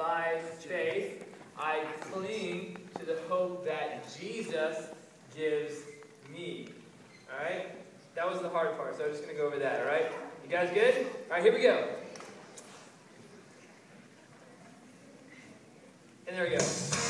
by faith, I cling to the hope that Jesus gives me. All right? That was the hard part, so I'm just going to go over that, all right? You guys good? All right, here we go. And there we go.